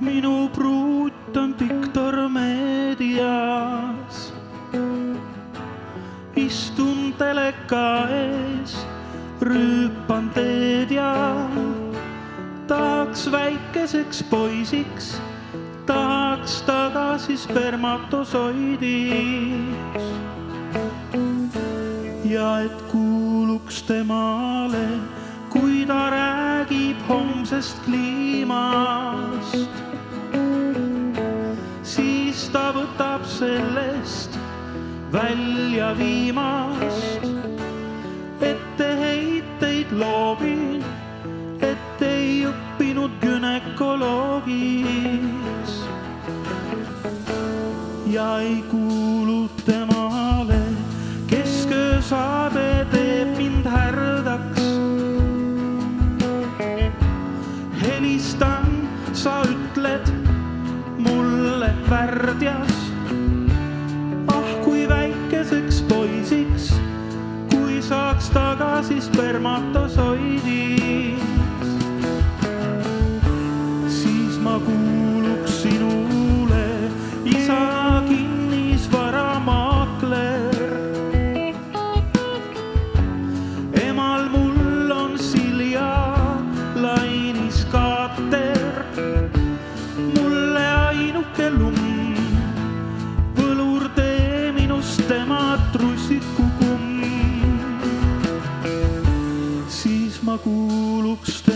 minu pruut on diktor meedias. istun teleka ees, rüüpan teed ja tahaks väikeseks poisiks, tahaks tagasi spermatosoidiks. ja et kuuluks temale, kui ta räägib homsest kliimast sellest välja viimast. etteheiteid loobin, et ei õppinud günekoloogiks. ja ei kuulu temale, kesköösaade teeb mind härdaks. helistan, sa ütled mulle värdjas. Tagasi spermatosoidiks, siis ma kuuluks sinule, isa kinnisvaramaakler. emal mul on Silja lainis kaater mulle ainuke lumm, võlur tee minust tema trussikukumm. Siis ma kuuluks temale.